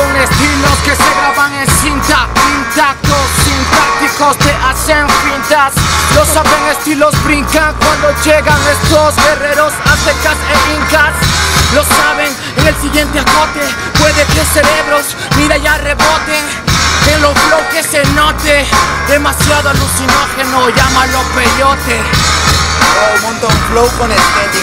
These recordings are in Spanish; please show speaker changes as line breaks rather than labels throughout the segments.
Son estilos que se graban en cinta, intactos, sintácticos, te hacen fintas. Lo saben, estilos brincan cuando llegan estos guerreros aztecas e incas. Lo saben, en el siguiente acote puede que cerebros mira ya reboten. En los flow que se note, demasiado alucinógeno, llámalo peyote.
Wow, monto un flow con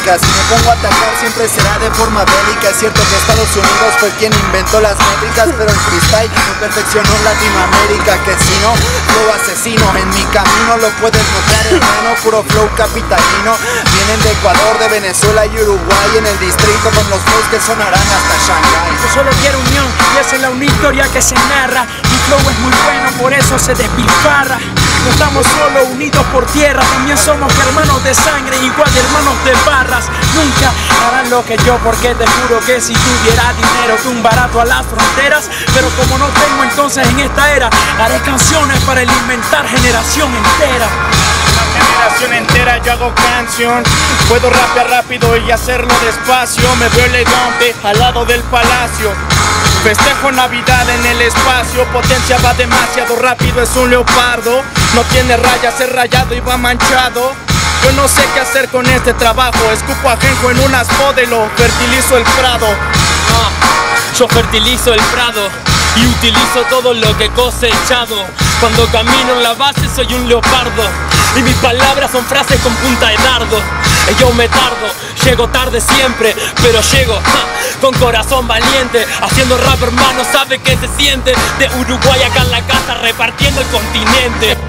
Si me pongo a atacar siempre será de forma bélica. Es cierto que Estados Unidos fue quien inventó las métricas Pero el freestyle no perfeccionó Latinoamérica Que si no, flow asesino. En mi camino lo puedes notar hermano Puro flow capitalino. Vienen de Ecuador, de Venezuela y Uruguay En el distrito con los flows que sonarán hasta Shanghai.
Yo solo quiero unión y esa es la historia que se narra. Mi flow es muy bueno, por eso se despilfarra no estamos solo unidos por tierra, también somos hermanos de sangre, igual hermanos de barras. Nunca harán lo que yo, porque te juro que si tuviera dinero, un barato a las fronteras. Pero como no tengo, entonces en esta era haré canciones para alimentar generación entera.
Generación entera yo hago canción. Puedo rapear rápido y hacerlo despacio. Me veo elegante al lado del palacio Festejo Navidad en el espacio, potencia va demasiado rápido, es un leopardo. No tiene rayas, es rayado y va manchado. Yo no sé qué hacer con este trabajo, escupo ajenjo en unas modelo, fertilizo el prado.
Yo fertilizo el prado y utilizo todo lo que cosechado. Cuando camino en la base soy un leopardo y mis palabras son frases con punta de dardo. Yo me tardo, llego tarde siempre, pero llego con corazón valiente. Haciendo rap hermano, sabe que se siente. De Uruguay acá en la casa repartiendo el continente.